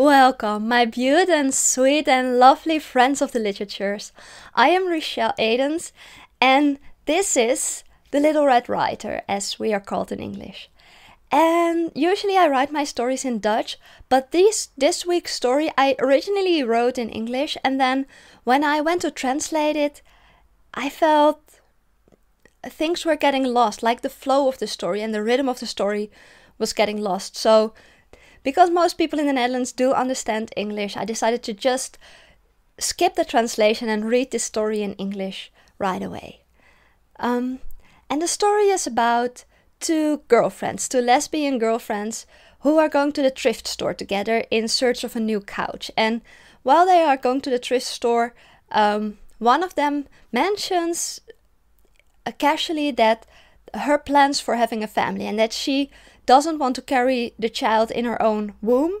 Welcome, my beautiful and sweet and lovely friends of the literatures. I am Richelle Edens, and this is the Little Red Writer, as we are called in English. And usually I write my stories in Dutch, but this this week's story I originally wrote in English, and then when I went to translate it, I felt things were getting lost, like the flow of the story and the rhythm of the story was getting lost. So, because most people in the Netherlands do understand English, I decided to just skip the translation and read this story in English right away. Um, and the story is about two girlfriends, two lesbian girlfriends, who are going to the thrift store together in search of a new couch. And while they are going to the thrift store, um, one of them mentions uh, casually that her plans for having a family and that she doesn't want to carry the child in her own womb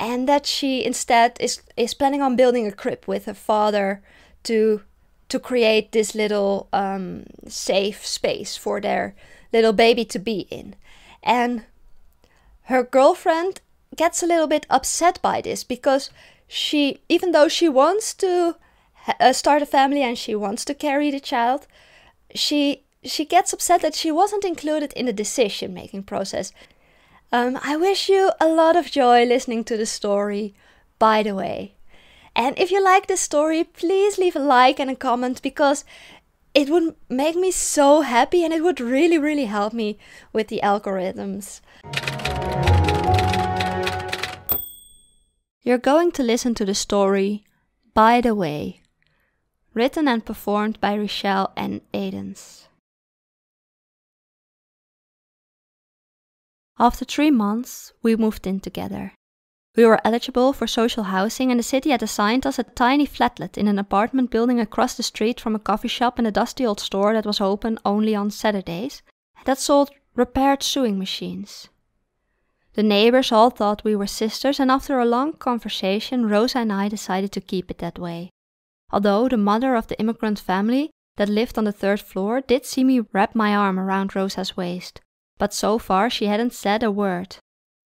and that she instead is is planning on building a crib with her father to to create this little um, safe space for their little baby to be in and her girlfriend gets a little bit upset by this because she even though she wants to uh, start a family and she wants to carry the child she she gets upset that she wasn't included in the decision making process. Um, I wish you a lot of joy listening to the story, by the way. And if you like the story, please leave a like and a comment because it would make me so happy and it would really, really help me with the algorithms. You're going to listen to the story, by the way, written and performed by Richelle and Edens. After three months, we moved in together. We were eligible for social housing, and the city had assigned us a tiny flatlet in an apartment building across the street from a coffee shop and a dusty old store that was open only on Saturdays and that sold repaired sewing machines. The neighbors all thought we were sisters, and after a long conversation, Rosa and I decided to keep it that way. Although the mother of the immigrant family that lived on the third floor did see me wrap my arm around Rosa's waist, but so far she hadn't said a word.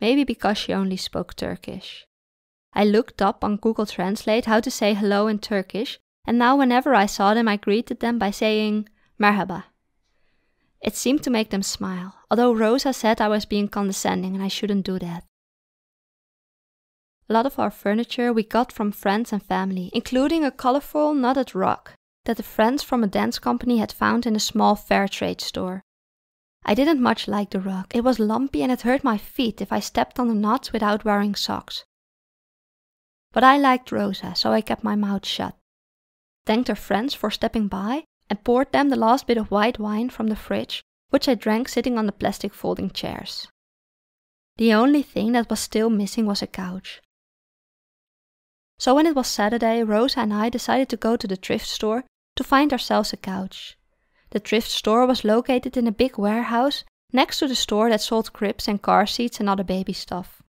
Maybe because she only spoke Turkish. I looked up on Google Translate how to say hello in Turkish, and now whenever I saw them, I greeted them by saying merhaba. It seemed to make them smile, although Rosa said I was being condescending and I shouldn't do that. A lot of our furniture we got from friends and family, including a colorful knotted rug that the friends from a dance company had found in a small fair trade store. I didn't much like the rug. It was lumpy and it hurt my feet if I stepped on the knots without wearing socks. But I liked Rosa, so I kept my mouth shut. Thanked her friends for stepping by and poured them the last bit of white wine from the fridge, which I drank sitting on the plastic folding chairs. The only thing that was still missing was a couch. So when it was Saturday, Rosa and I decided to go to the thrift store to find ourselves a couch. The thrift store was located in a big warehouse next to the store that sold cribs and car seats and other baby stuff.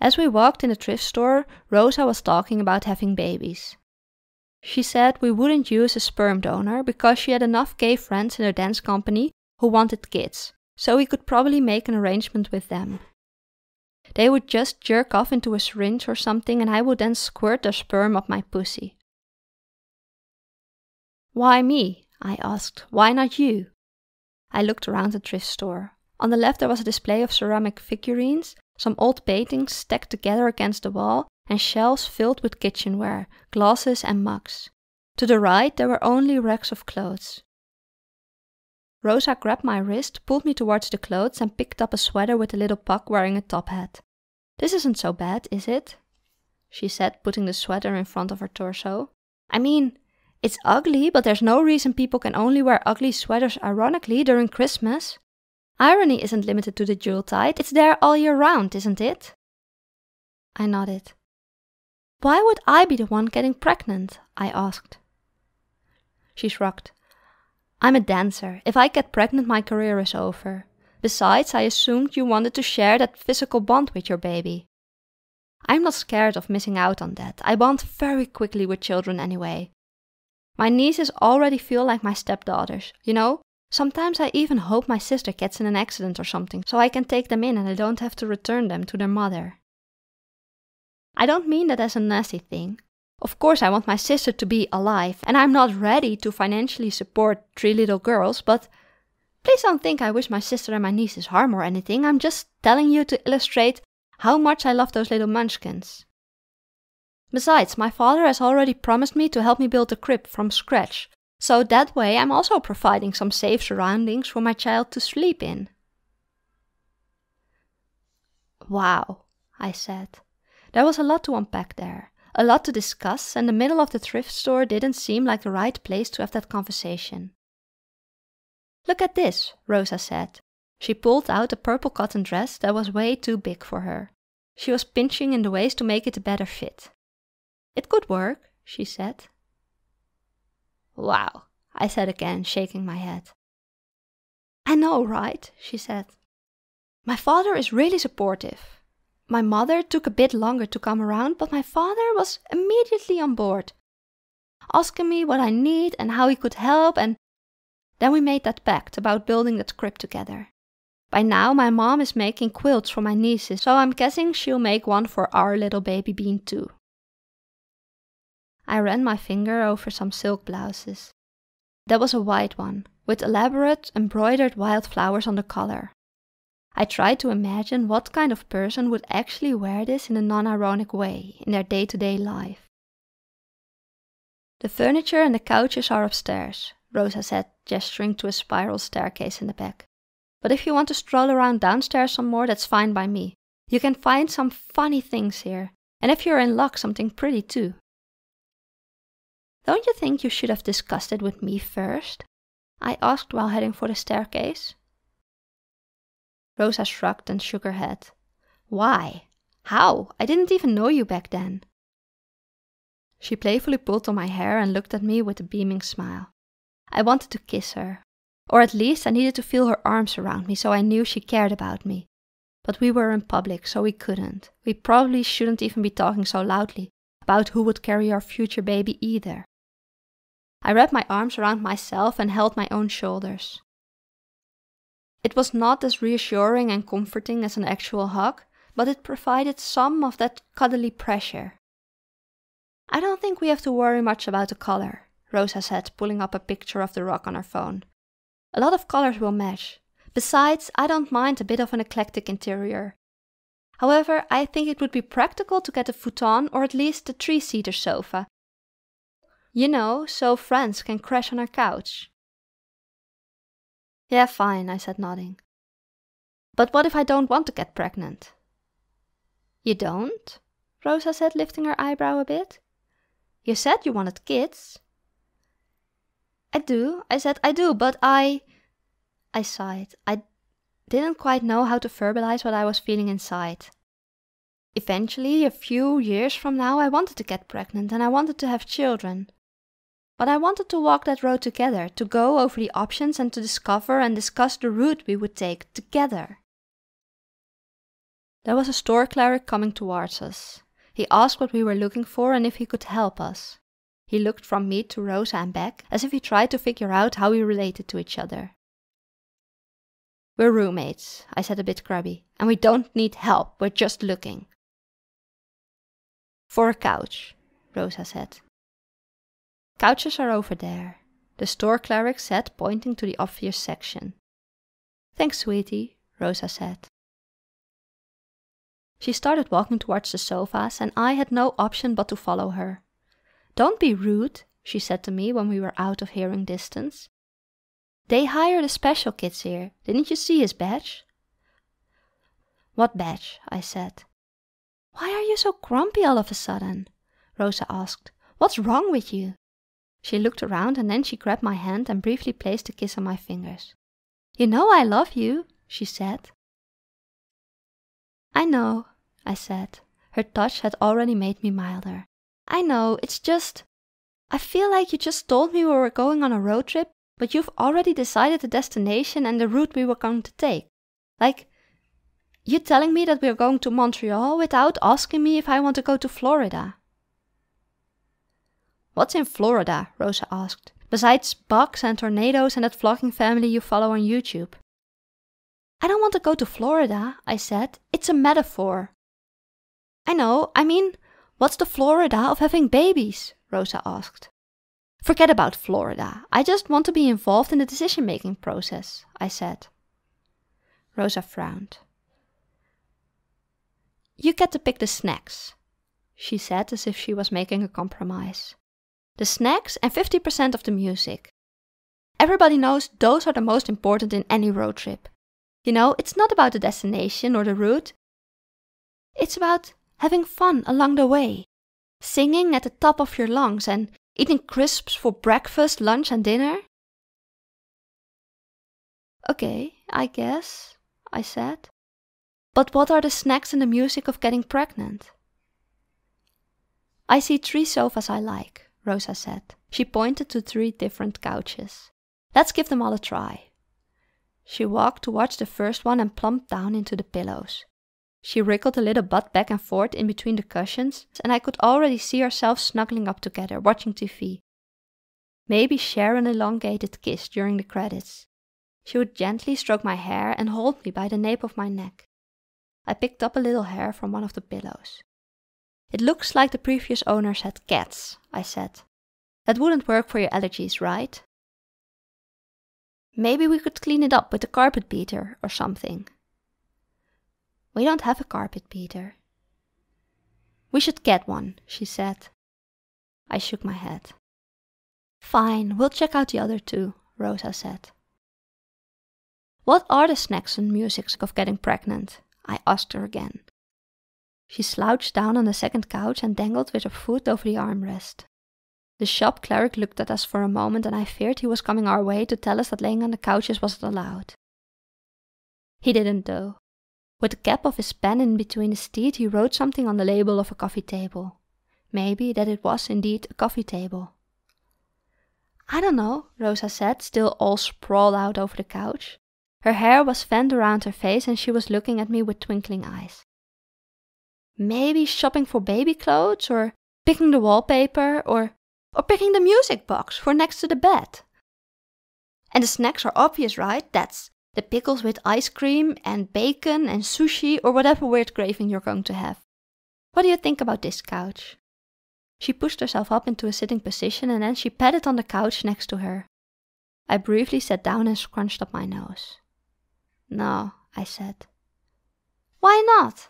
As we walked in the thrift store, Rosa was talking about having babies. She said we wouldn't use a sperm donor because she had enough gay friends in her dance company who wanted kids, so we could probably make an arrangement with them. They would just jerk off into a syringe or something, and I would then squirt their sperm up my pussy. Why me? I asked. Why not you? I looked around the thrift store. On the left, there was a display of ceramic figurines, some old paintings stacked together against the wall, and shelves filled with kitchenware, glasses, and mugs. To the right, there were only racks of clothes. Rosa grabbed my wrist, pulled me towards the clothes, and picked up a sweater with a little puck wearing a top hat. This isn't so bad, is it? She said, putting the sweater in front of her torso. I mean, it's ugly, but there's no reason people can only wear ugly sweaters ironically during Christmas. Irony isn't limited to the Yuletide, it's there all year round, isn't it? I nodded. Why would I be the one getting pregnant? I asked. She shrugged. I'm a dancer. If I get pregnant, my career is over. Besides, I assumed you wanted to share that physical bond with your baby. I'm not scared of missing out on that. I bond very quickly with children anyway. My nieces already feel like my stepdaughters, you know? Sometimes I even hope my sister gets in an accident or something, so I can take them in and I don't have to return them to their mother. I don't mean that as a nasty thing. Of course, I want my sister to be alive, and I'm not ready to financially support three little girls, but please don't think I wish my sister and my nieces harm or anything. I'm just telling you to illustrate how much I love those little munchkins. Besides, my father has already promised me to help me build the crib from scratch, so that way I'm also providing some safe surroundings for my child to sleep in. Wow, I said. There was a lot to unpack there, a lot to discuss, and the middle of the thrift store didn't seem like the right place to have that conversation. Look at this, Rosa said. She pulled out a purple cotton dress that was way too big for her. She was pinching in the waist to make it a better fit. It could work, she said. Wow, I said again, shaking my head. I know, right? she said. My father is really supportive. My mother took a bit longer to come around, but my father was immediately on board, asking me what I need and how he could help, and then we made that pact about building that crib together. By now, my mom is making quilts for my nieces, so I'm guessing she'll make one for our little baby bean too. I ran my finger over some silk blouses. There was a white one, with elaborate embroidered wild flowers on the collar. I tried to imagine what kind of person would actually wear this in a non ironic way in their day to day life. The furniture and the couches are upstairs, Rosa said, gesturing to a spiral staircase in the back. But if you want to stroll around downstairs some more, that's fine by me. You can find some funny things here, and if you're in luck, something pretty too. Don't you think you should have discussed it with me first? I asked while heading for the staircase. Rosa shrugged and shook her head. Why? How? I didn't even know you back then. She playfully pulled on my hair and looked at me with a beaming smile. I wanted to kiss her, or at least I needed to feel her arms around me so I knew she cared about me. But we were in public, so we couldn't. We probably shouldn't even be talking so loudly about who would carry our future baby either. I wrapped my arms around myself and held my own shoulders. It was not as reassuring and comforting as an actual hug, but it provided some of that cuddly pressure. I don't think we have to worry much about the color, Rosa said, pulling up a picture of the rock on her phone. A lot of colors will match. Besides, I don't mind a bit of an eclectic interior. However, I think it would be practical to get a futon or at least a three seater sofa you know, so friends can crash on our couch. Yeah, fine, I said, nodding. But what if I don't want to get pregnant? You don't? Rosa said, lifting her eyebrow a bit. You said you wanted kids. I do, I said, I do, but I. I sighed. I didn't quite know how to verbalize what I was feeling inside. Eventually, a few years from now, I wanted to get pregnant and I wanted to have children. But I wanted to walk that road together, to go over the options and to discover and discuss the route we would take together. There was a store cleric coming towards us. He asked what we were looking for and if he could help us. He looked from me to Rosa and back, as if he tried to figure out how we related to each other. We're roommates, I said a bit grubby, and we don't need help, we're just looking. For a couch, Rosa said. Couches are over there, the store cleric said, pointing to the obvious section. Thanks, sweetie, Rosa said. She started walking towards the sofas, and I had no option but to follow her. Don't be rude, she said to me when we were out of hearing distance. They hire the special kids here. Didn't you see his badge? What badge? I said. Why are you so grumpy all of a sudden? Rosa asked. What's wrong with you? She looked around and then she grabbed my hand and briefly placed a kiss on my fingers. You know I love you, she said. I know, I said. Her touch had already made me milder. I know, it's just. I feel like you just told me we were going on a road trip, but you've already decided the destination and the route we were going to take. Like, you telling me that we're going to Montreal without asking me if I want to go to Florida. What's in Florida? Rosa asked. Besides bugs and tornadoes and that vlogging family you follow on YouTube. I don't want to go to Florida, I said. It's a metaphor. I know, I mean, What's the Florida of having babies? Rosa asked. Forget about Florida. I just want to be involved in the decision making process, I said. Rosa frowned. You get to pick the snacks, she said as if she was making a compromise. The snacks and 50% of the music. Everybody knows those are the most important in any road trip. You know, it's not about the destination or the route, it's about having fun along the way, singing at the top of your lungs and eating crisps for breakfast, lunch, and dinner. Okay, I guess, I said. But what are the snacks and the music of getting pregnant? I see three sofas I like, Rosa said. She pointed to three different couches. Let's give them all a try. She walked towards the first one and plumped down into the pillows. She wriggled a little butt back and forth in between the cushions, and I could already see ourselves snuggling up together, watching TV. Maybe share an elongated kiss during the credits. She would gently stroke my hair and hold me by the nape of my neck. I picked up a little hair from one of the pillows. It looks like the previous owners had cats, I said. That wouldn't work for your allergies, right? Maybe we could clean it up with a carpet beater or something. We don't have a carpet beater. We should get one, she said. I shook my head. Fine, we'll check out the other two, Rosa said. What are the snacks and music of getting pregnant? I asked her again. She slouched down on the second couch and dangled with her foot over the armrest. The shop cleric looked at us for a moment, and I feared he was coming our way to tell us that laying on the couches wasn't allowed. He didn't, though. With the cap of his pen in between his teeth, he wrote something on the label of a coffee table. Maybe that it was indeed a coffee table. I don't know, Rosa said, still all sprawled out over the couch. Her hair was fanned around her face and she was looking at me with twinkling eyes. Maybe shopping for baby clothes, or picking the wallpaper, or, or picking the music box for next to the bed. And the snacks are obvious, right? That's the pickles with ice cream and bacon and sushi or whatever weird craving you're going to have. What do you think about this couch? She pushed herself up into a sitting position and then she patted on the couch next to her. I briefly sat down and scrunched up my nose. No, I said. Why not?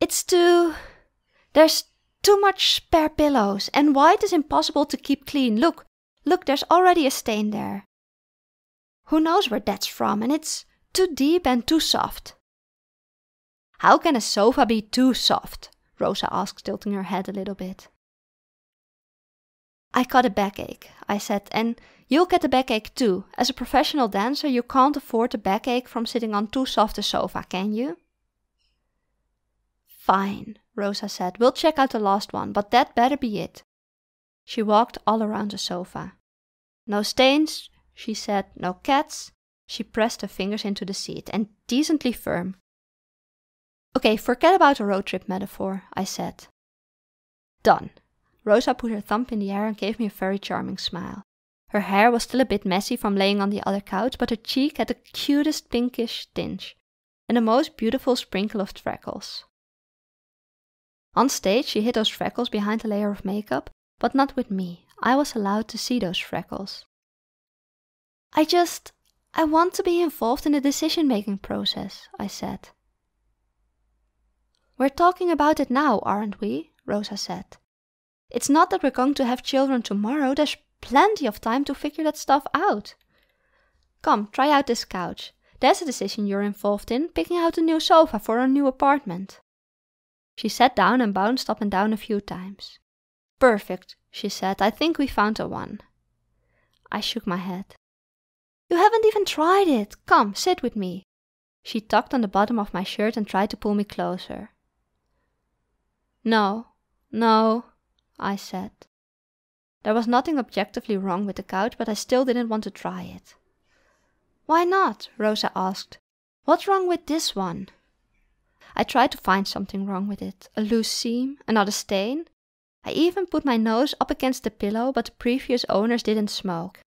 It's too. There's too much spare pillows, and white is impossible to keep clean. Look, look, there's already a stain there. Who knows where that's from, and it's too deep and too soft. How can a sofa be too soft? Rosa asked, tilting her head a little bit. I got a backache, I said, and you'll get a backache too. As a professional dancer, you can't afford a backache from sitting on too soft a sofa, can you? Fine, Rosa said. We'll check out the last one, but that better be it. She walked all around the sofa. No stains, she said, no cats. She pressed her fingers into the seat, and decently firm. Okay, forget about a road trip metaphor, I said. Done. Rosa put her thumb in the air and gave me a very charming smile. Her hair was still a bit messy from laying on the other couch, but her cheek had the cutest pinkish tinge and the most beautiful sprinkle of freckles. On stage, she hid those freckles behind a layer of makeup, but not with me. I was allowed to see those freckles. I just. I want to be involved in the decision making process, I said. We're talking about it now, aren't we? Rosa said. It's not that we're going to have children tomorrow, there's plenty of time to figure that stuff out. Come, try out this couch. There's a decision you're involved in, picking out a new sofa for our new apartment. She sat down and bounced up and down a few times. Perfect, she said. I think we found a one. I shook my head. You haven't even tried it. Come, sit with me. She tugged on the bottom of my shirt and tried to pull me closer. No, no, I said. There was nothing objectively wrong with the couch, but I still didn't want to try it. Why not? Rosa asked. What's wrong with this one? I tried to find something wrong with it a loose seam, another stain. I even put my nose up against the pillow, but the previous owners didn't smoke.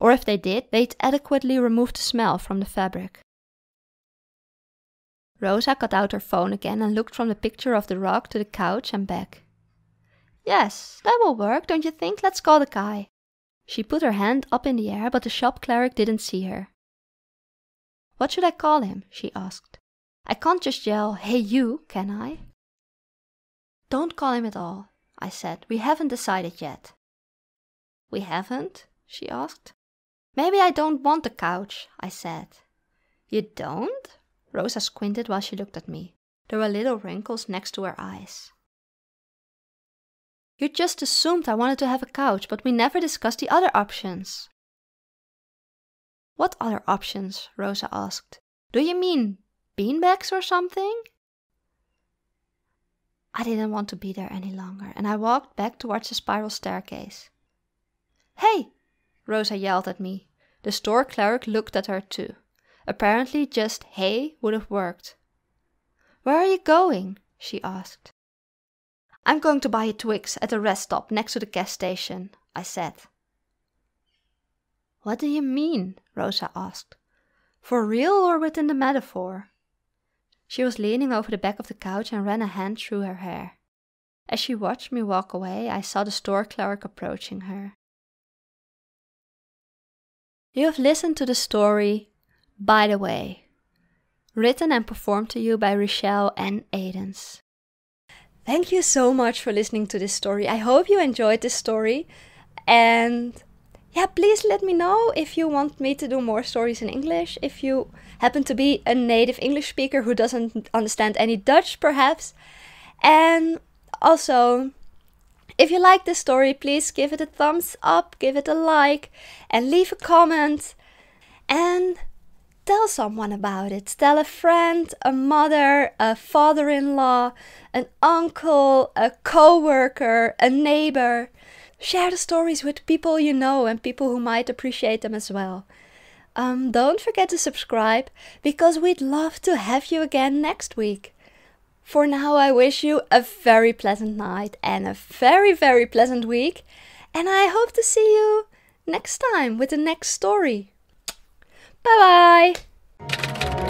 Or if they did, they'd adequately removed the smell from the fabric. Rosa got out her phone again and looked from the picture of the rock to the couch and back. Yes, that will work, don't you think? Let's call the guy. She put her hand up in the air, but the shop clerk didn't see her. What should I call him? she asked. I can't just yell, Hey you, can I? Don't call him at all, I said. We haven't decided yet. We haven't? she asked. Maybe I don't want the couch, I said. You don't? Rosa squinted while she looked at me. There were little wrinkles next to her eyes. You just assumed I wanted to have a couch, but we never discussed the other options. What other options? Rosa asked. Do you mean beanbags or something? I didn't want to be there any longer, and I walked back towards the spiral staircase. Hey! Rosa yelled at me. The store clerk looked at her too. Apparently, just hey would have worked. Where are you going? she asked. I'm going to buy a Twix at the rest stop next to the gas station, I said. What do you mean? Rosa asked. For real or within the metaphor? She was leaning over the back of the couch and ran a hand through her hair. As she watched me walk away, I saw the store clerk approaching her. You have listened to the story By the Way, written and performed to you by Richelle and Aidens. Thank you so much for listening to this story. I hope you enjoyed this story. And yeah, please let me know if you want me to do more stories in English. If you happen to be a native English speaker who doesn't understand any Dutch, perhaps. And also, if you like this story, please give it a thumbs up, give it a like, and leave a comment. And tell someone about it. Tell a friend, a mother, a father in law, an uncle, a co worker, a neighbor. Share the stories with people you know and people who might appreciate them as well. Um, don't forget to subscribe because we'd love to have you again next week. For now, I wish you a very pleasant night and a very, very pleasant week. And I hope to see you next time with the next story. Bye bye!